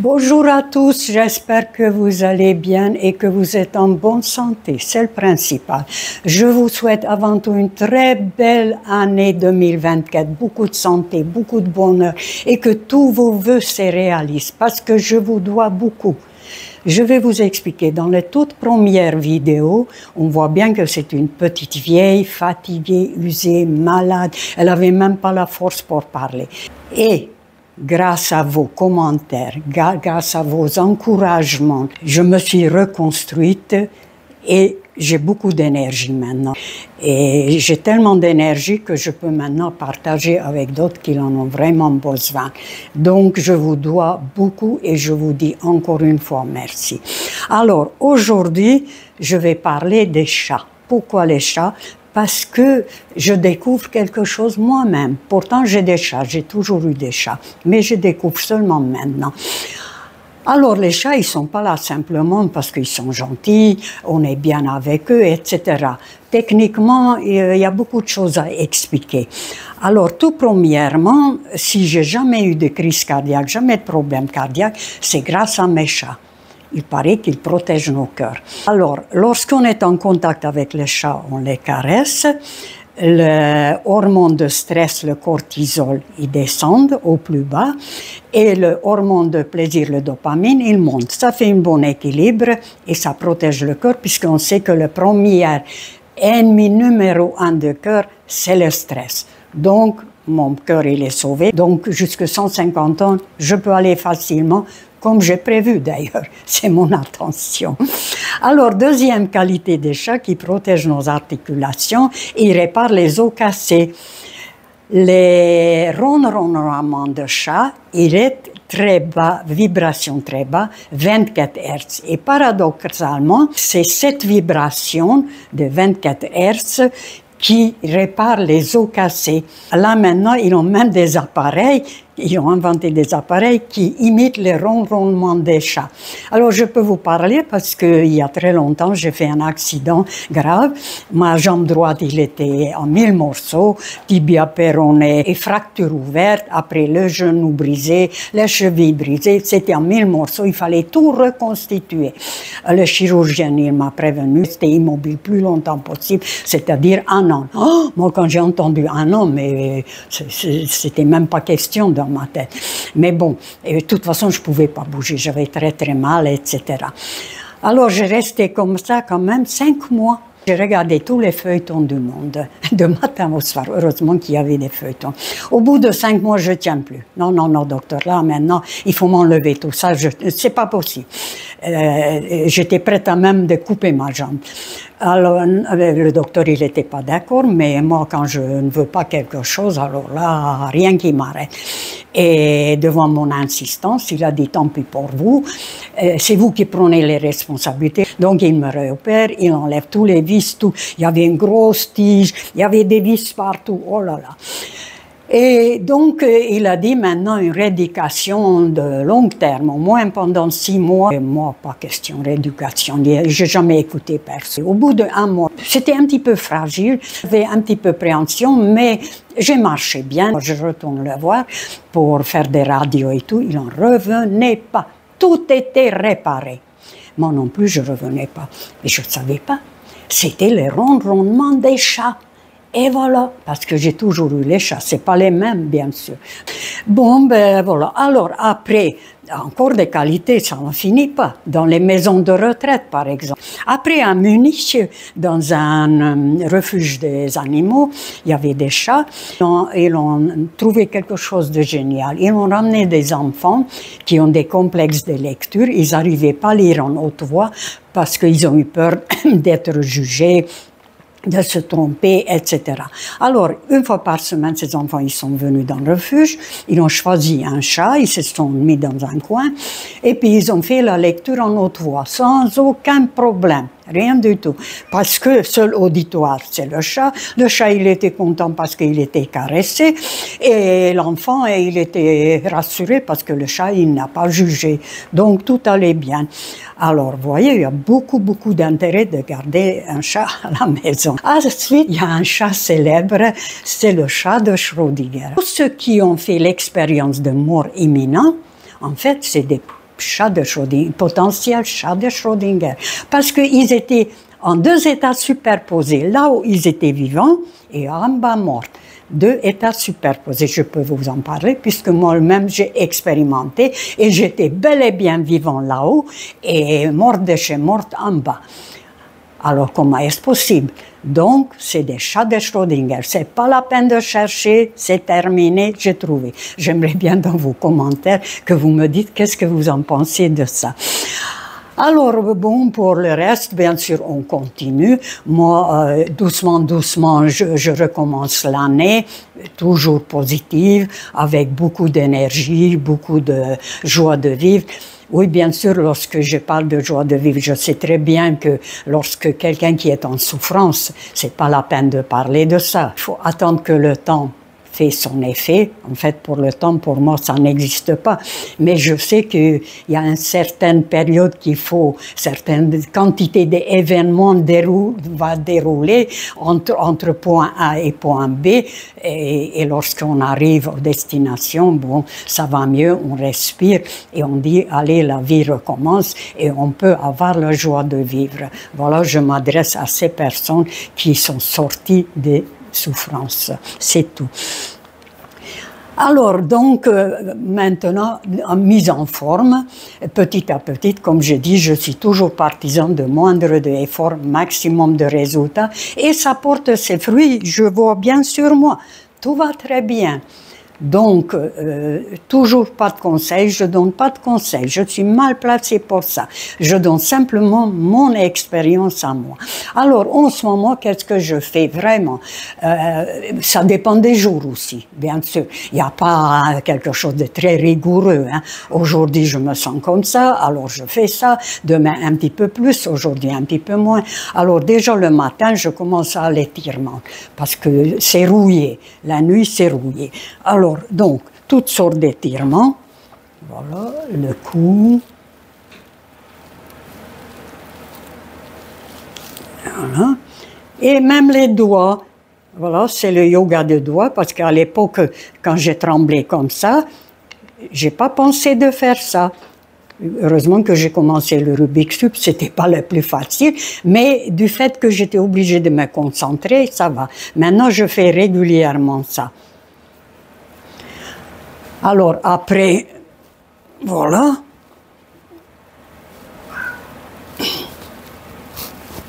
Bonjour à tous, j'espère que vous allez bien et que vous êtes en bonne santé, c'est le principal. Je vous souhaite avant tout une très belle année 2024, beaucoup de santé, beaucoup de bonheur et que tous vos vœux se réalisent parce que je vous dois beaucoup. Je vais vous expliquer. Dans les toutes premières vidéos, on voit bien que c'est une petite vieille, fatiguée, usée, malade. Elle avait même pas la force pour parler. Et grâce à vos commentaires, grâce à vos encouragements, je me suis reconstruite et j'ai beaucoup d'énergie maintenant. Et j'ai tellement d'énergie que je peux maintenant partager avec d'autres qui en ont vraiment besoin. Donc, je vous dois beaucoup et je vous dis encore une fois merci. Alors, aujourd'hui, je vais parler des chats. Pourquoi les chats? Parce que je découvre quelque chose moi-même. Pourtant, j'ai des chats, j'ai toujours eu des chats, mais je découvre seulement maintenant. Alors les chats, ils sont pas là simplement parce qu'ils sont gentils, on est bien avec eux, etc. Techniquement, il y a beaucoup de choses à expliquer. Alors tout premièrement, si j'ai jamais eu de crise cardiaque, jamais de problème cardiaque, c'est grâce à mes chats. Il paraît qu'ils protègent nos cœurs. Alors, lorsqu'on est en contact avec les chats, on les caresse. Le hormone de stress, le cortisol, il descend au plus bas et le hormone de plaisir, le dopamine, il monte. Ça fait un bon équilibre et ça protège le cœur puisqu'on sait que le premier ennemi numéro un de cœur, c'est le stress. Donc, mon cœur, il est sauvé. Donc, jusqu'à 150 ans, je peux aller facilement comme j'ai prévu d'ailleurs, c'est mon attention. Alors, deuxième qualité des chats qui protège nos articulations, il répare les os cassés. Les ronronnements de chat, il est très bas, vibration très bas, 24 Hz. Et paradoxalement, c'est cette vibration de 24 Hz qui répare les os cassés. Là maintenant, ils ont même des appareils ils ont inventé des appareils qui imitent les ronronnements des chats. Alors je peux vous parler parce qu'il y a très longtemps, j'ai fait un accident grave. Ma jambe droite, il était en mille morceaux, tibia péroné et fracture ouverte, après le genou brisé, les chevilles brisées, c'était en mille morceaux, il fallait tout reconstituer. Le chirurgien, il m'a prévenu, c'était immobile plus longtemps possible, c'est-à-dire un an. Oh, moi, quand j'ai entendu un an, mais c'était même pas question d'un ma tête. Mais bon, de toute façon, je ne pouvais pas bouger, j'avais très très mal, etc. Alors, j'ai resté comme ça quand même cinq mois. J'ai regardé tous les feuilletons du monde, de matin au soir. Heureusement qu'il y avait des feuilletons. Au bout de cinq mois, je ne tiens plus. Non, non, non, docteur, là, maintenant, il faut m'enlever tout ça. Ce n'est pas possible. Euh, j'étais prête à même de couper ma jambe. Alors, le docteur, il n'était pas d'accord, mais moi, quand je ne veux pas quelque chose, alors là, rien qui m'arrête. Et devant mon insistance, il a dit tant pis pour vous, euh, c'est vous qui prenez les responsabilités. Donc il me réopère, il enlève tous les vis. Il y avait une grosse tige, il y avait des vis partout, oh là là. Et donc, euh, il a dit maintenant une rééducation de long terme, au moins pendant six mois. Et moi, pas question rééducation, j'ai jamais écouté personne. Au bout d'un mois, c'était un petit peu fragile, j'avais un petit peu préhension, mais j'ai marché bien. Je retourne le voir pour faire des radios et tout, il n'en revenait pas. Tout était réparé. Moi non plus, je revenais pas. Mais je ne savais pas. C'était le ronronnement des chats. Et voilà, parce que j'ai toujours eu les chats, c'est pas les mêmes, bien sûr. Bon, ben voilà. Alors après, encore des qualités, ça n'en finit pas. Dans les maisons de retraite, par exemple. Après, à Munich, dans un euh, refuge des animaux, il y avait des chats. Ils ont trouvé quelque chose de génial. Ils ont ramené des enfants qui ont des complexes de lecture. Ils n'arrivaient pas à lire en haute voix parce qu'ils ont eu peur d'être jugés de se tromper, etc. Alors, une fois par semaine, ces enfants, ils sont venus dans le refuge, ils ont choisi un chat, ils se sont mis dans un coin, et puis ils ont fait la lecture en haute voix, sans aucun problème. Rien du tout. Parce que seul auditoire, c'est le chat. Le chat, il était content parce qu'il était caressé. Et l'enfant, il était rassuré parce que le chat, il n'a pas jugé. Donc, tout allait bien. Alors, vous voyez, il y a beaucoup, beaucoup d'intérêt de garder un chat à la maison. Ensuite, il y a un chat célèbre, c'est le chat de Schrödinger. Tous ceux qui ont fait l'expérience de mort imminente, en fait, c'est des chat de Schrödinger, potentiel chat de Schrödinger, parce qu'ils étaient en deux états superposés, là où ils étaient vivants et en bas morts. Deux états superposés, je peux vous en parler puisque moi-même j'ai expérimenté et j'étais bel et bien vivant là-haut et morte de chez morte en bas. Alors comment est-ce possible? Donc c'est des chats de Schrödinger. C'est pas la peine de chercher, c'est terminé, j'ai trouvé. J'aimerais bien dans vos commentaires que vous me dites qu'est-ce que vous en pensez de ça. Alors, bon, pour le reste, bien sûr, on continue. Moi, euh, doucement, doucement, je, je recommence l'année, toujours positive, avec beaucoup d'énergie, beaucoup de joie de vivre. Oui, bien sûr, lorsque je parle de joie de vivre, je sais très bien que lorsque quelqu'un qui est en souffrance, c'est pas la peine de parler de ça. Il faut attendre que le temps fait son effet. En fait, pour le temps, pour moi, ça n'existe pas. Mais je sais qu'il y a une certaine période qu'il faut, certaines quantités d'événements déroul, va dérouler entre, entre point A et point B. Et, et lorsqu'on arrive aux destinations, bon, ça va mieux, on respire et on dit, allez, la vie recommence et on peut avoir la joie de vivre. Voilà, je m'adresse à ces personnes qui sont sorties des souffrance. C'est tout. Alors, donc, euh, maintenant, en mise en forme, petit à petit, comme je dis, je suis toujours partisan de moindre effort, maximum de résultats, et ça porte ses fruits, je vois bien sur moi. Tout va très bien. Donc, euh, toujours pas de conseils, je donne pas de conseils, je suis mal placé pour ça. Je donne simplement mon expérience à moi. Alors, en ce moment, qu'est-ce que je fais vraiment? Euh, Ça dépend des jours aussi, bien sûr. Il n'y a pas quelque chose de très rigoureux. Hein. Aujourd'hui, je me sens comme ça, alors je fais ça. Demain, un petit peu plus, aujourd'hui, un petit peu moins. Alors, déjà le matin, je commence à l'étirement parce que c'est rouillé. La nuit, c'est rouillé. Alors, donc, toutes sortes d'étirements. Voilà, le cou. Voilà. Et même les doigts. Voilà, c'est le yoga de doigts, parce qu'à l'époque, quand j'ai tremblé comme ça, j'ai pas pensé de faire ça. Heureusement que j'ai commencé le Rubik's Cube, c'était pas le plus facile, mais du fait que j'étais obligée de me concentrer, ça va. Maintenant, je fais régulièrement ça. Alors après, voilà.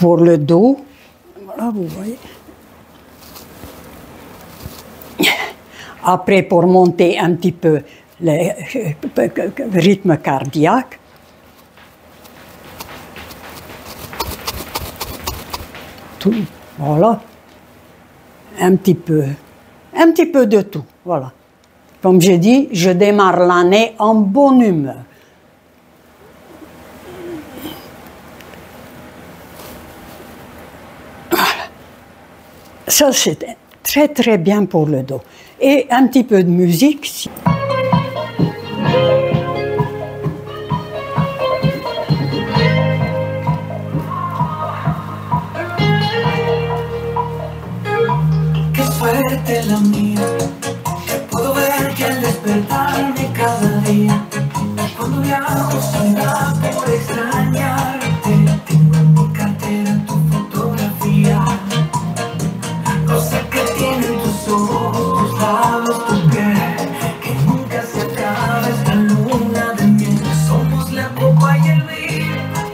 Pour le dos, voilà, vous voyez. Après, pour monter un petit peu le rythme cardiaque, tout, voilà, un petit peu, un petit peu de tout, voilà. Comme j'ai dit, je démarre l'année en bonne humeur. Voilà. Ça, c'est très très bien pour le dos. Et un petit peu de musique. Será por extrañarte. Tengo en tienen tus ojos, tus labios, nunca se acaba esta luna de miel. Somos la y el.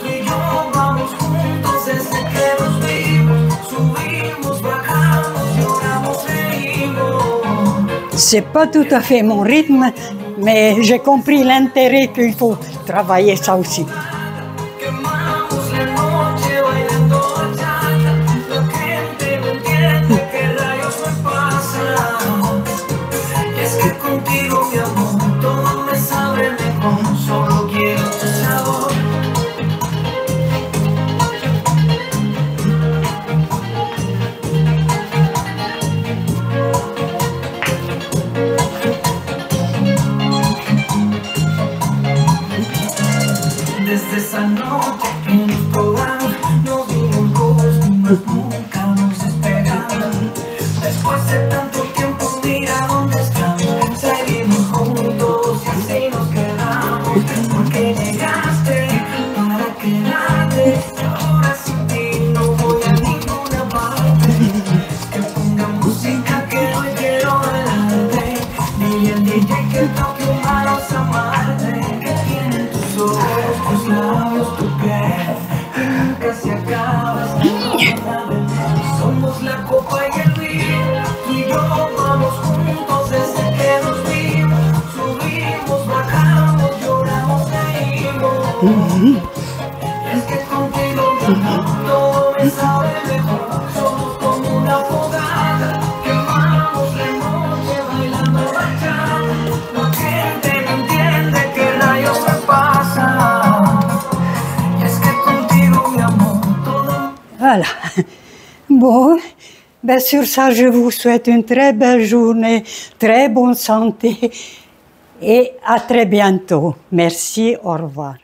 Tú yo vamos juntos desde que nos vimos. Subimos, bajamos, lloramos, reímos. C'est pas tout à fait mon rythme, mais j'ai compris l'intérêt qu'il faut travailler ça aussi. preguntas por qué llegaste, para quedarte. Ahora sin ti no voy a ninguna parte. Que ponga música que hoy quiero bailarte. Ni el DJ que toque humanos amarte. Que tienen tus ojos, tus labios, tu piel. Nunca se acabas. Somos la cosa. Voilà. Bon, ben sur ça, je vous souhaite une très belle journée, très bonne santé et à très bientôt. Merci, au revoir.